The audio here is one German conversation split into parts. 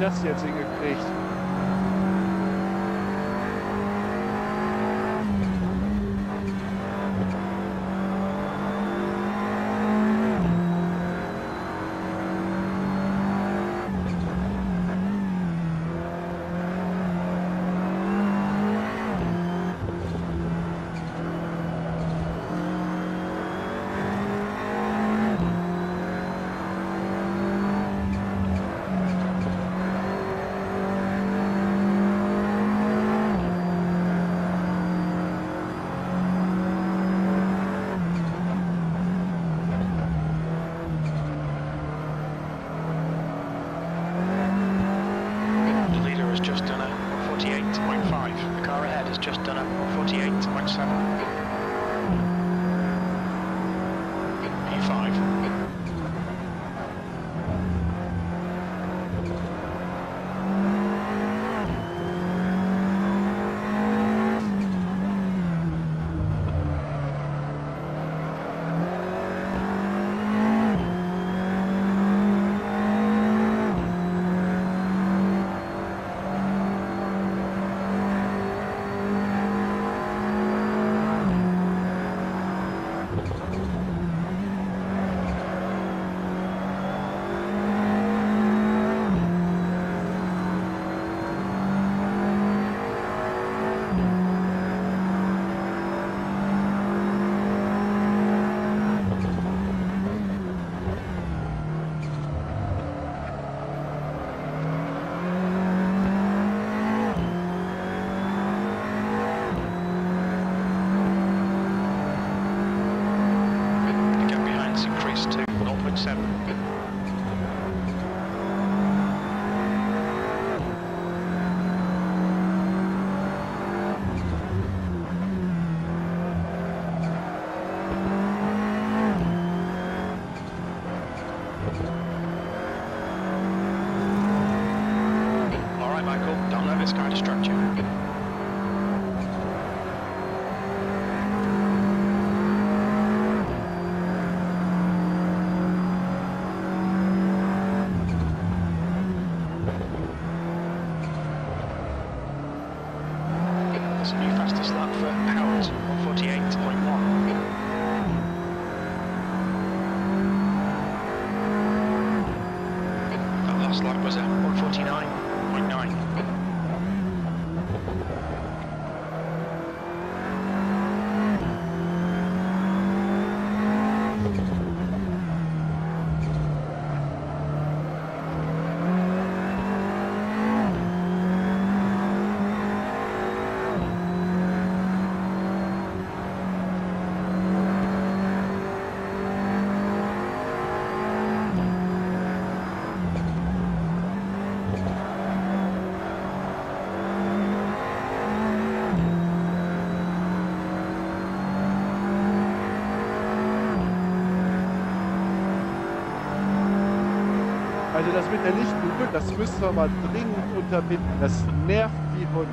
das jetzt? das mit der Lichtenbühne, das müssen wir mal dringend unterbinden. Das nervt wie Hund.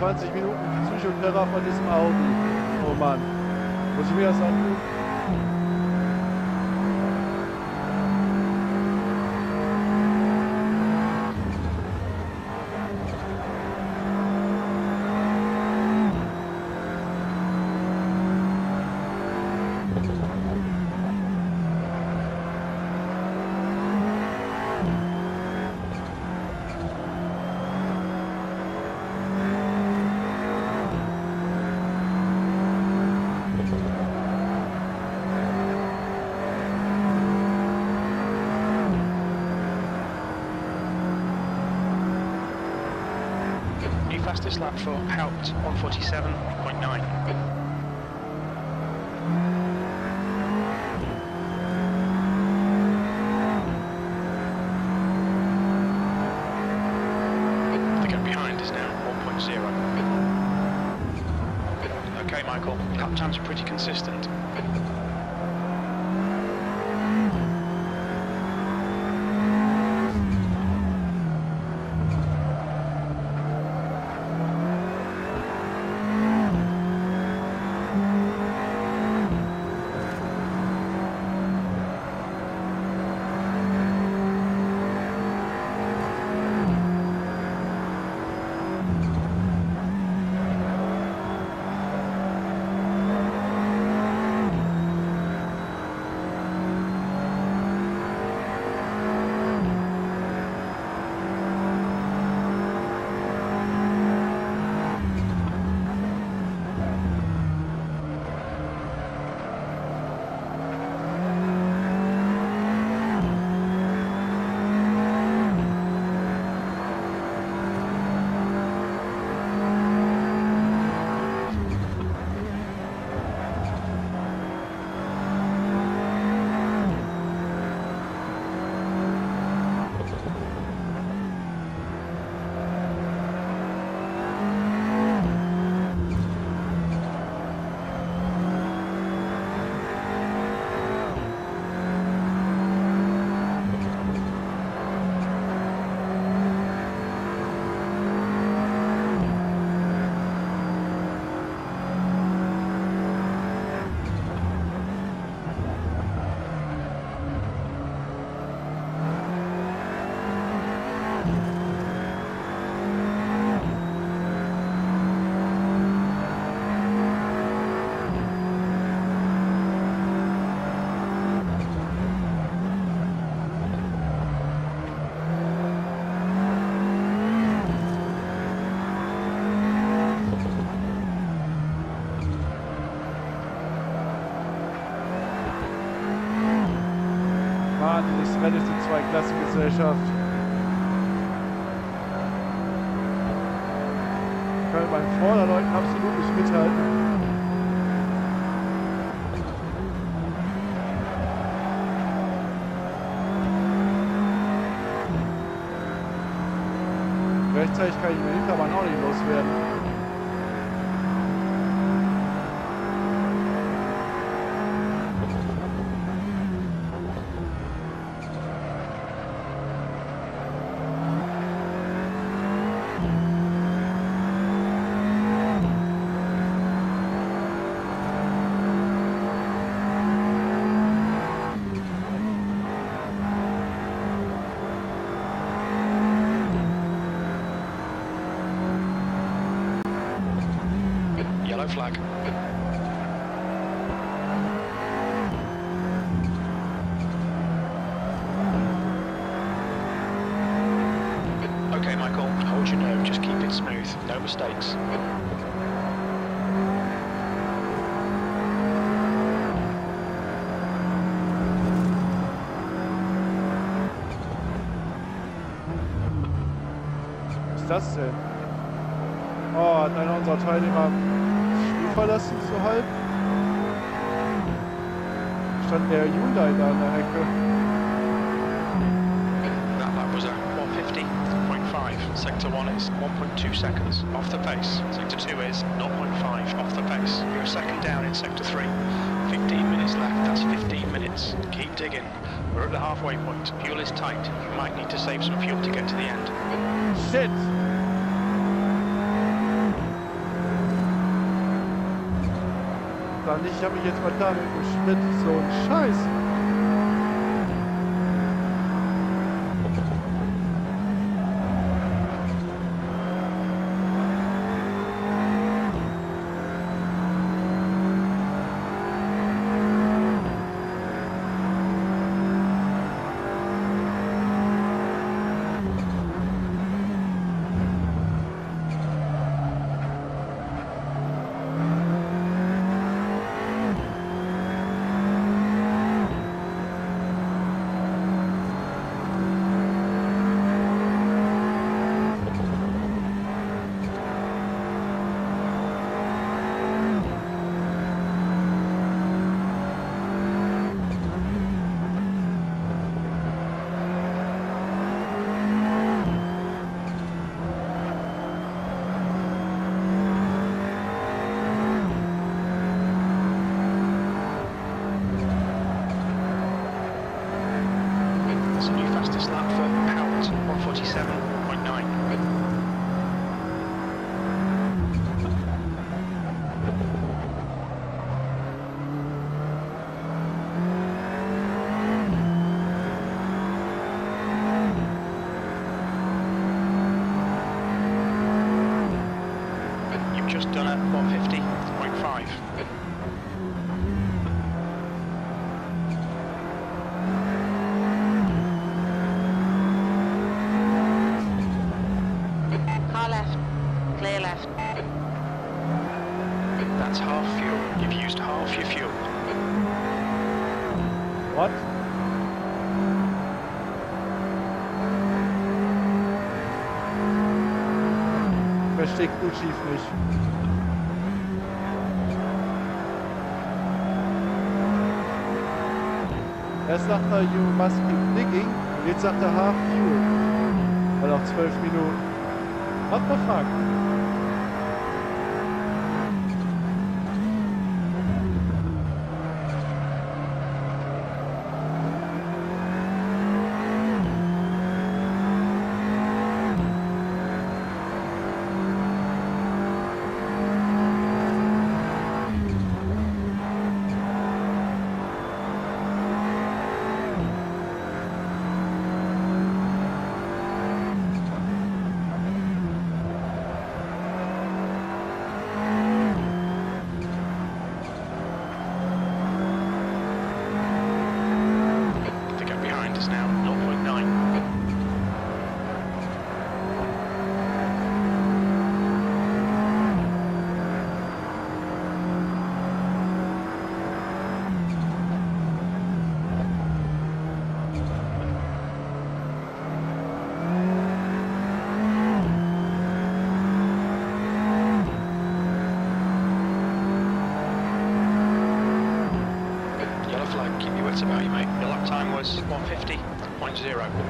20 Minuten Psychotherapie von diesem Auto. Oh Mann, muss ich mir das an Ich Kann beim Vorderleuten absolut nicht mithalten. Rechtzeitig kann ich mir die Hinterbahn auch nicht loswerden. das denn? Oh, hat einer unserer Teilnehmer das Spiel verlassen, zu halb? Stand der Hyundai da an der Hecke. That lap was at 150.5. Sector 1 is 1.2 seconds off the pace. Sector 2 is 0.5 off the pace. You're a second down in Sector 3. 15 minutes left, that's 15 minutes. Keep digging. We're at the halfway point. Fuel is tight. You might need to save some fuel to get to the end. Shit! Mann, ich habe mich jetzt mal damit beschmiert, so ein Scheiß. klickt und schief nicht. Erst sagt er, you must keep clicking, jetzt sagt er half fuel. Und noch zwölf Minuten. What the fuck? price 150.0.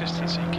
consistency.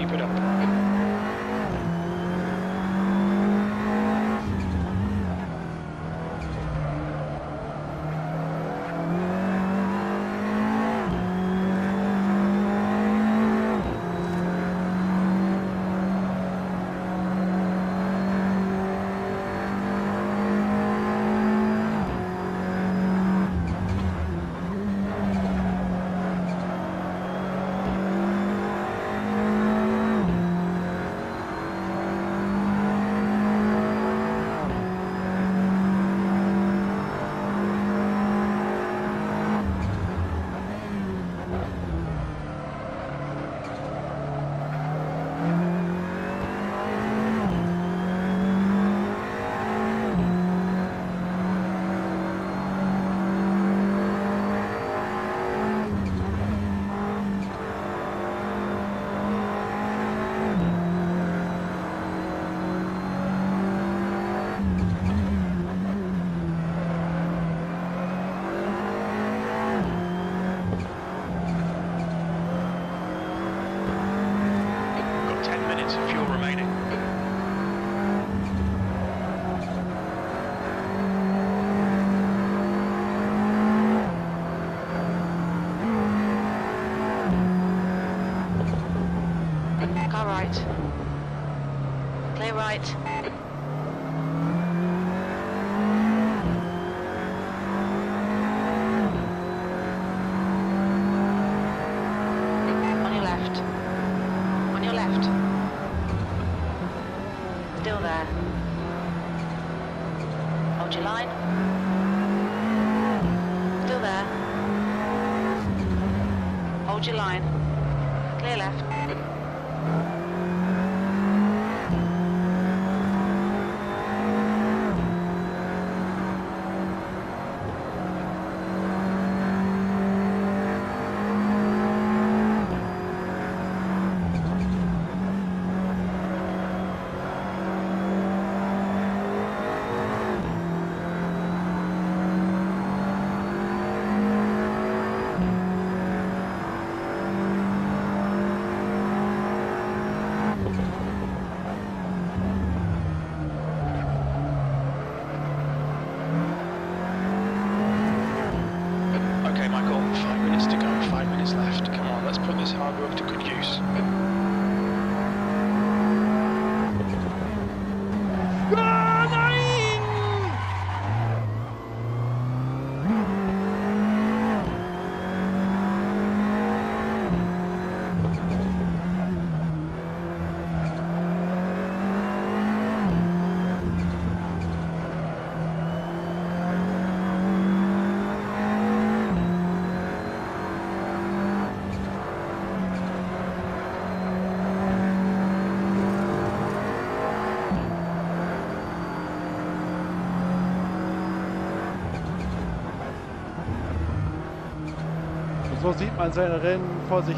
so sieht man seine Rennen vor sich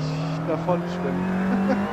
davon schwimmen.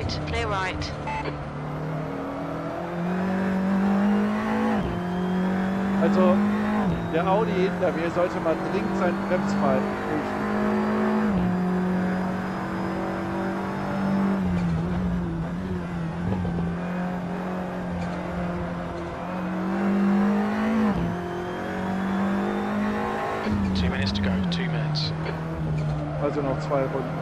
right, play right. Also, der Audi hinter mir sollte mal dringend sein Bremsverhalten prüfen. Also noch zwei Runden.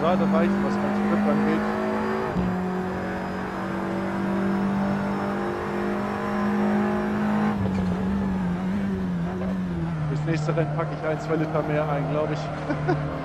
gerade reicht, was mein Sprit angeht. Fürs nächste Rennen packe ich ein, zwei Liter mehr ein, glaube ich.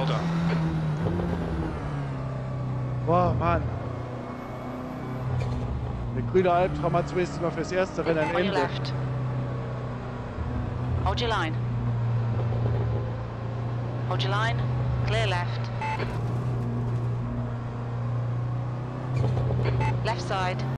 Well done. Boah, Mann. Der grüne Albtraum hat zumindest mal fürs erste Rennen ein Ende. Left. Hold your line. Hold your line. Clear left. Left side.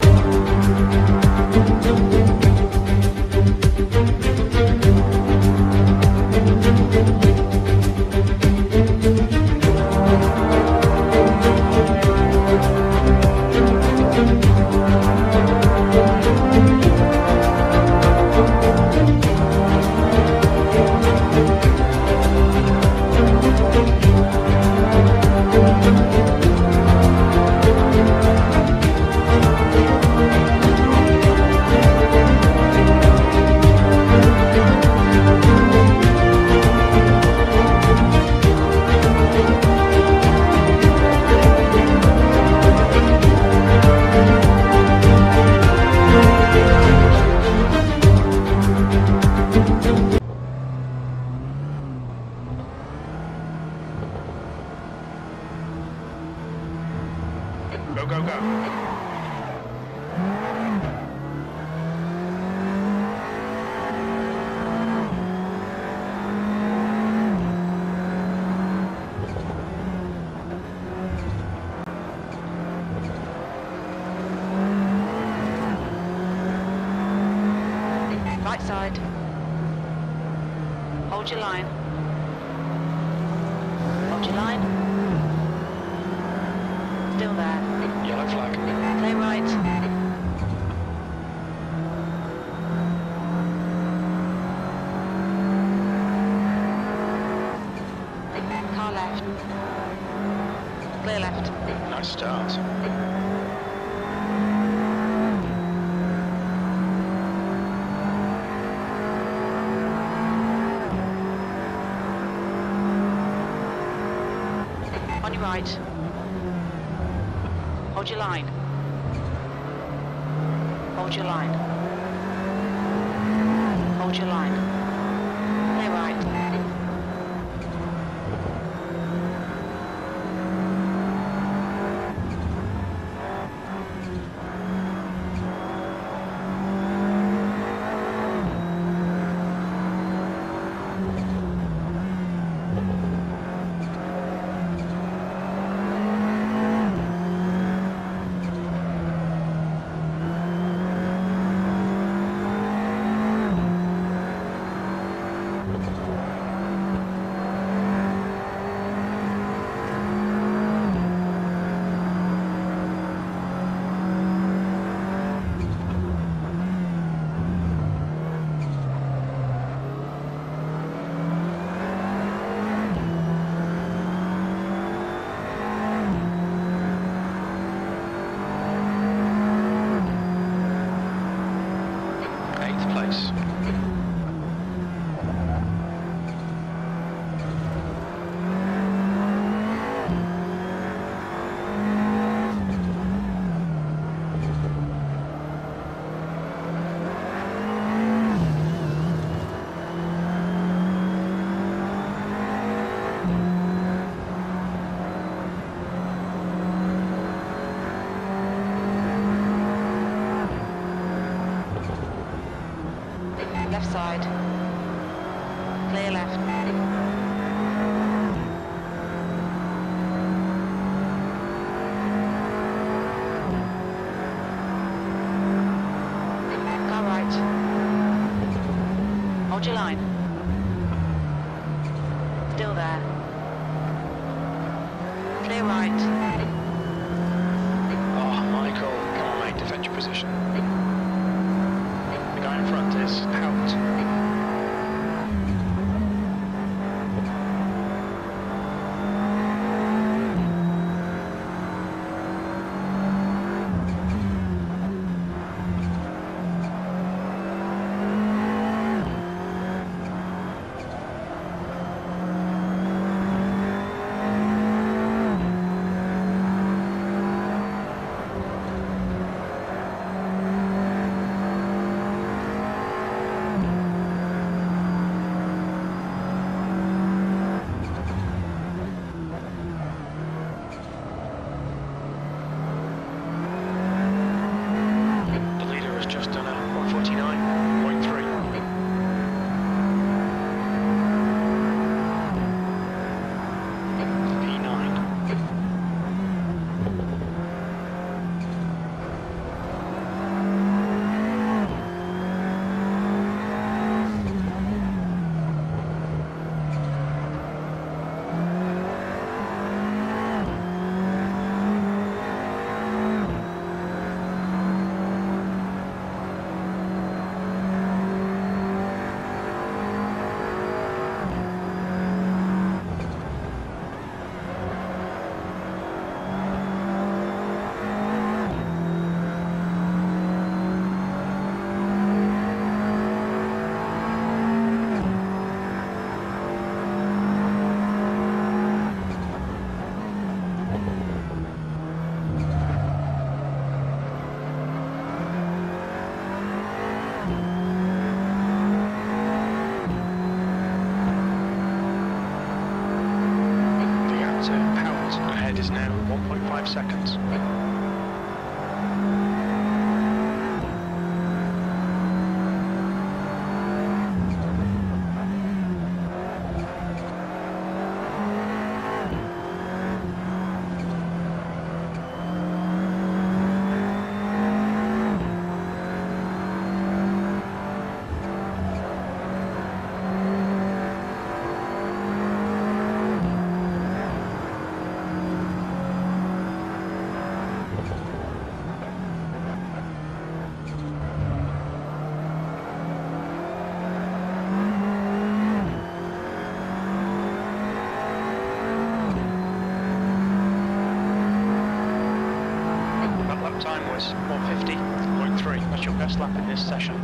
is 150.3. That's your best lap in this session.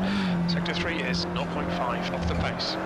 Sector 3 is 0.5 off the pace.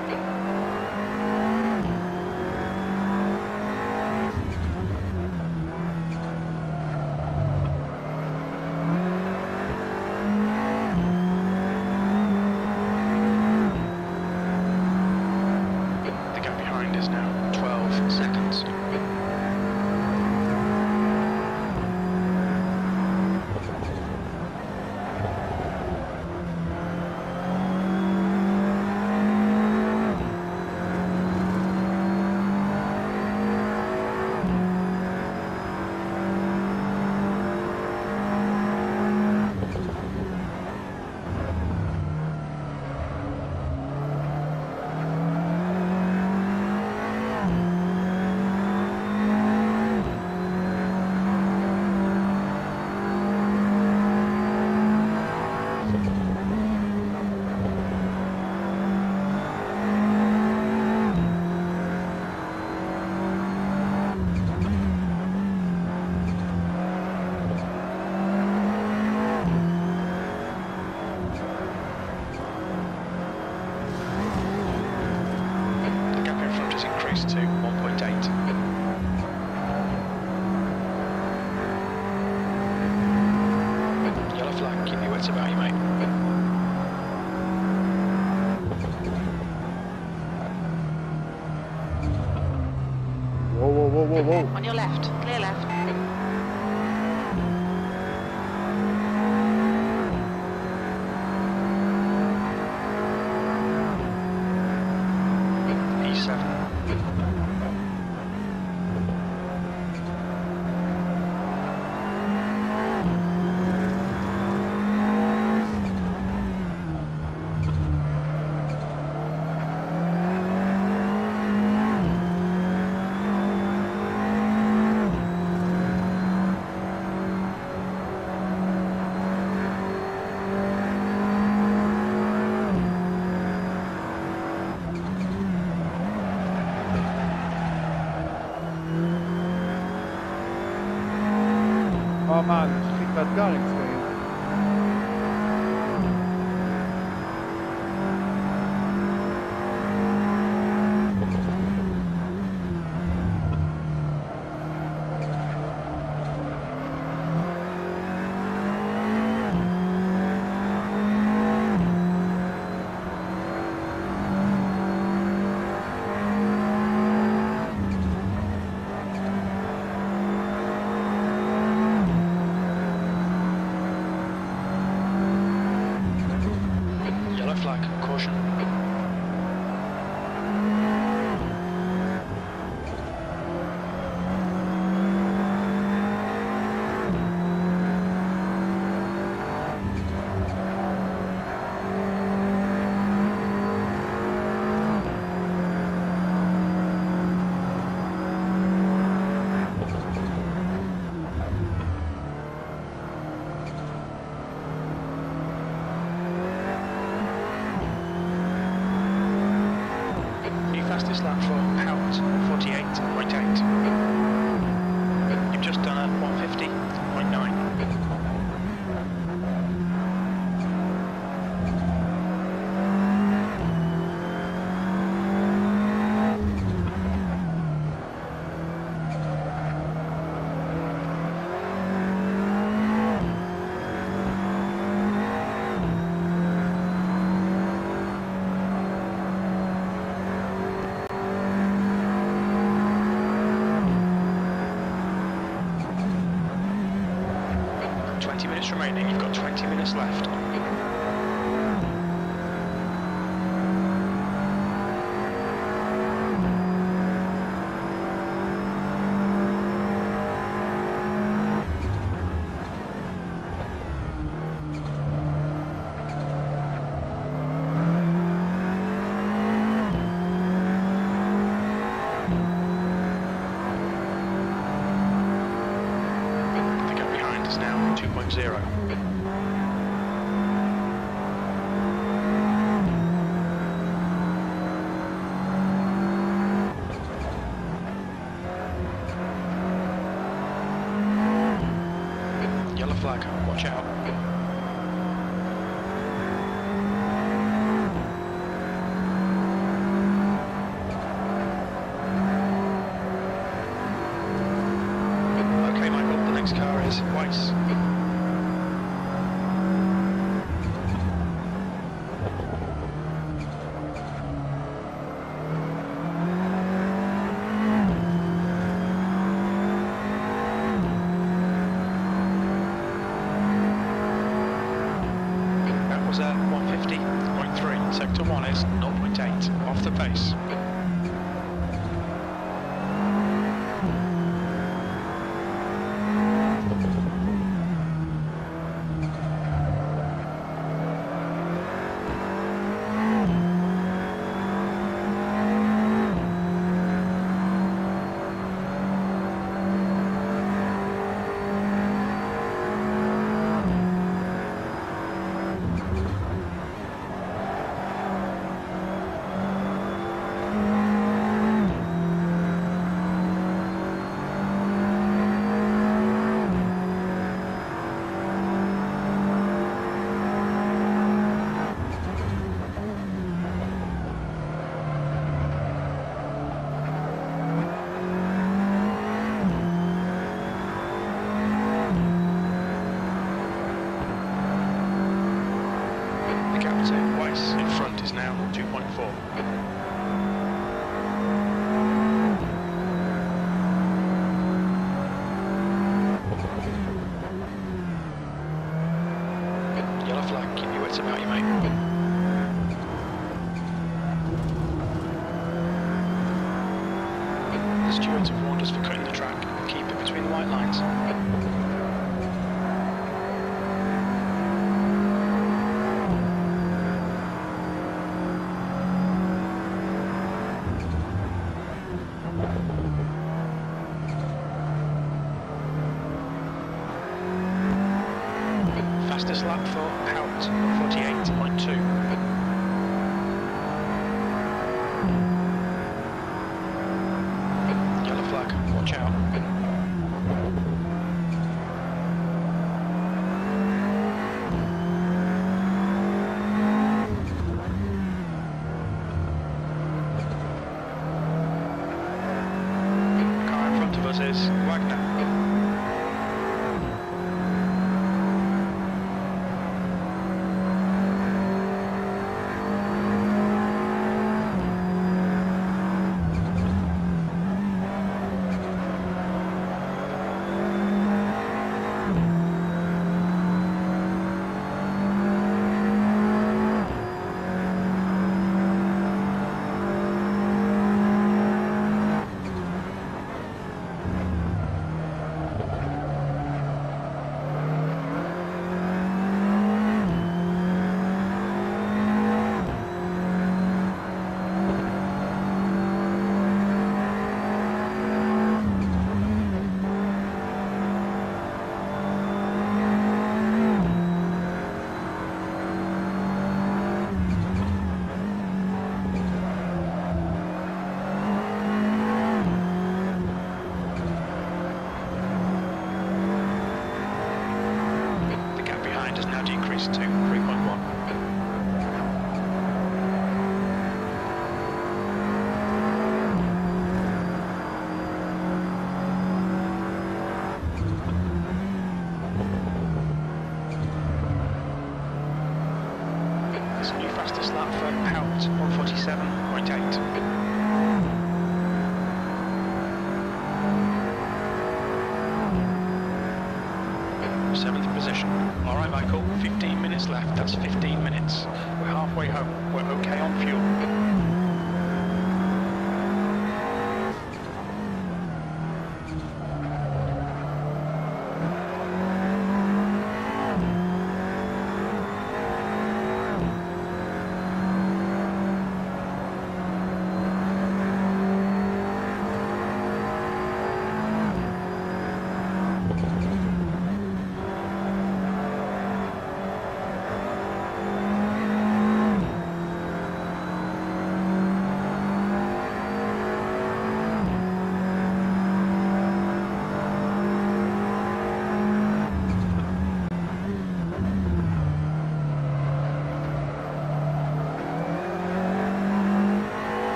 sense about you, mate. Whoa, whoa, whoa, whoa, whoa. On your left, clear left. Amen. latest lap for Howard, 48.8. remaining. You've got 20 minutes left. zero. 2.5. left us 50.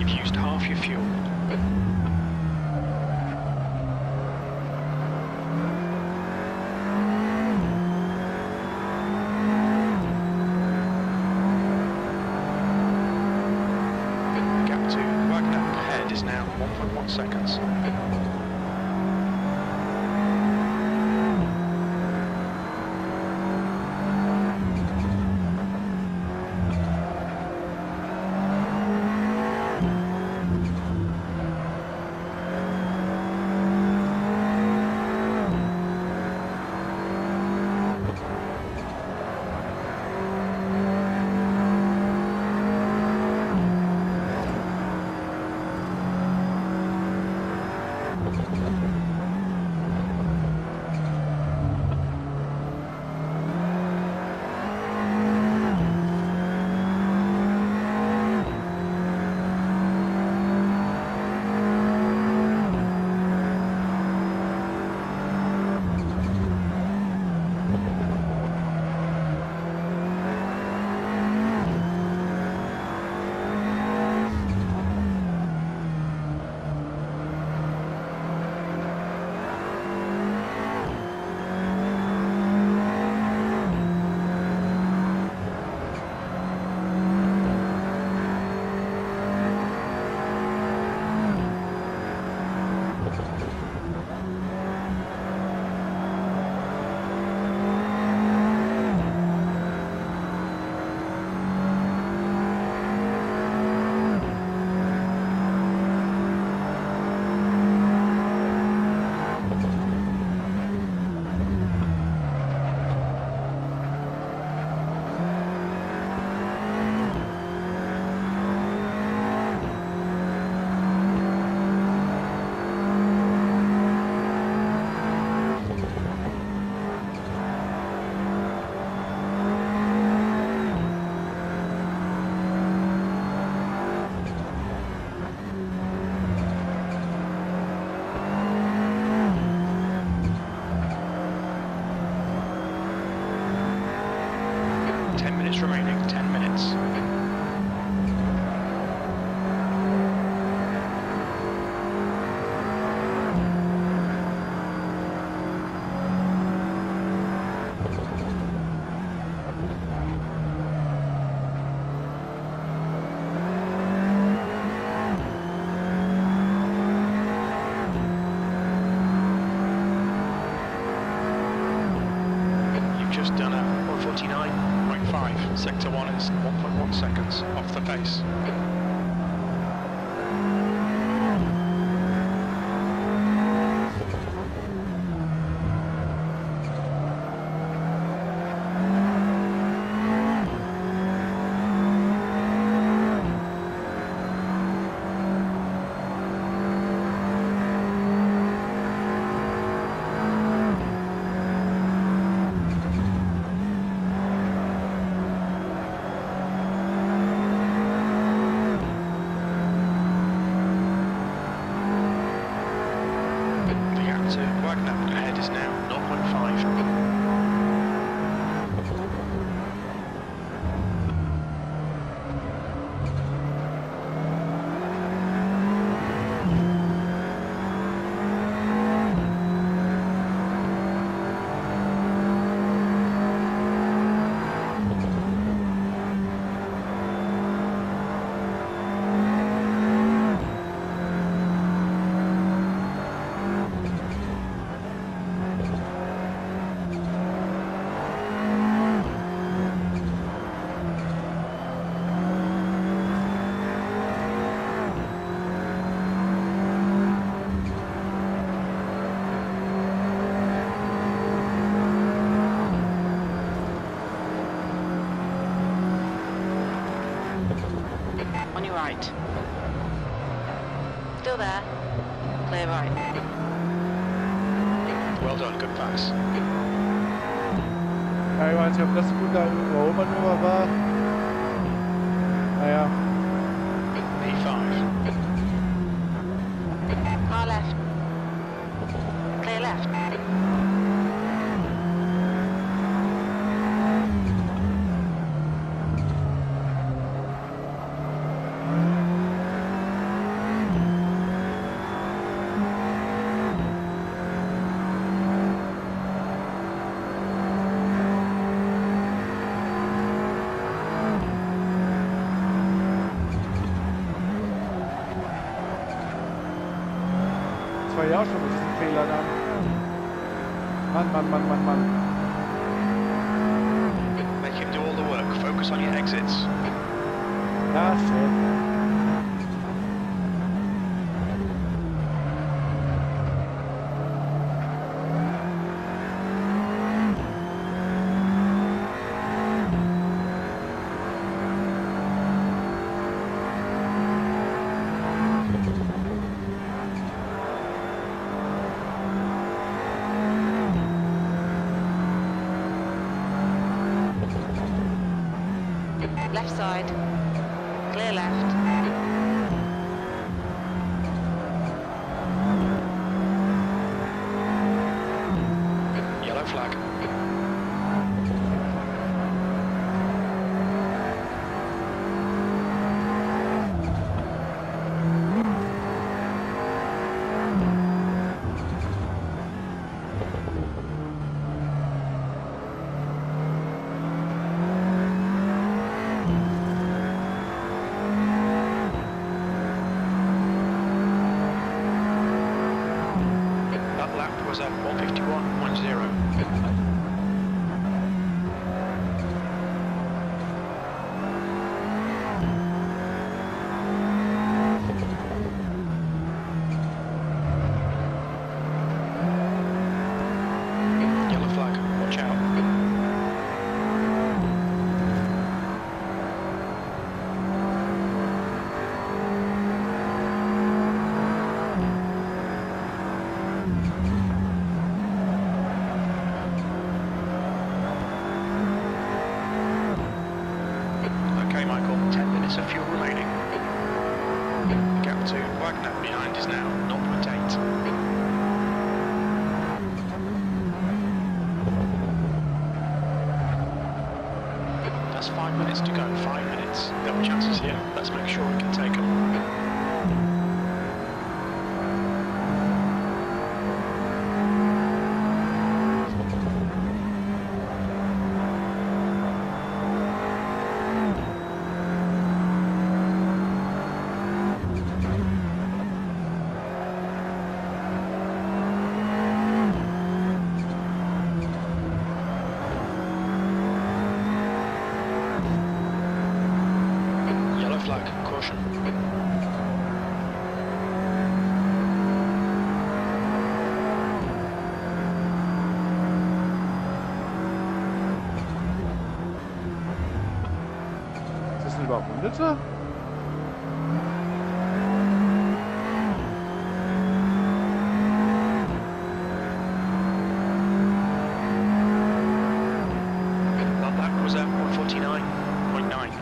You've used half your fuel. off the pace. right. Still there. Clear right. Well done, good pass. ich meine, ich habe das gut da oben, wo war. side. bitte?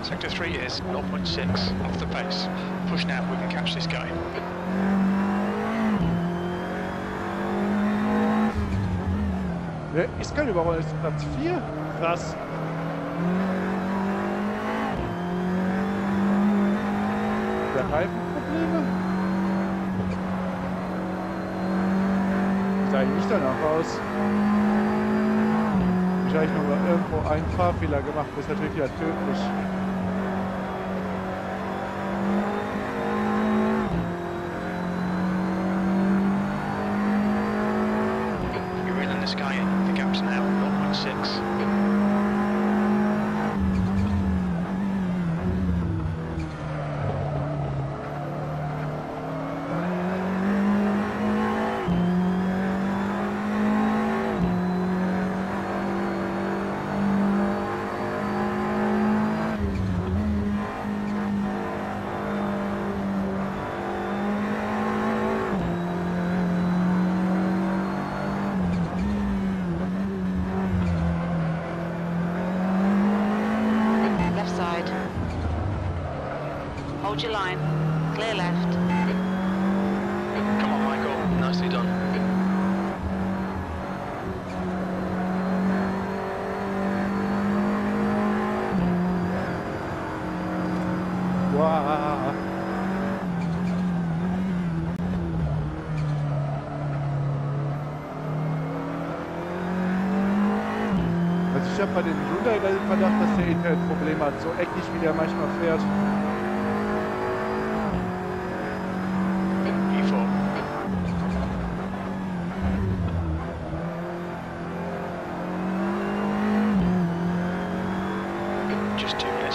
Sector 3 is 0.6 off the pace. Push now, we can catch this guy. Wer ist kein Überroller? Ist Platz 4? Krass. Reifenprobleme? Sieht eigentlich nicht danach aus. Wahrscheinlich nur irgendwo einen Fahrfehler gemacht, das ist natürlich ja tödlich.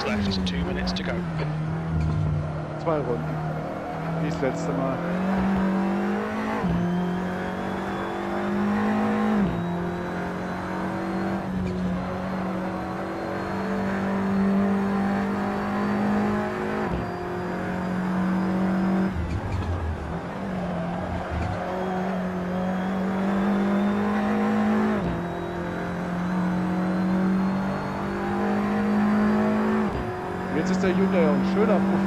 left, two minutes to go. 2 Runden. Wie letzte Mal. schöner Profil.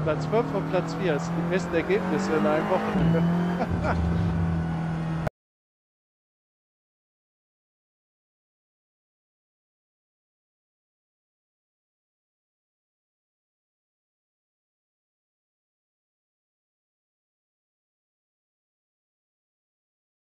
Platz 5 und Platz 4. Das sind die besten Ergebnisse in einem Wochenende.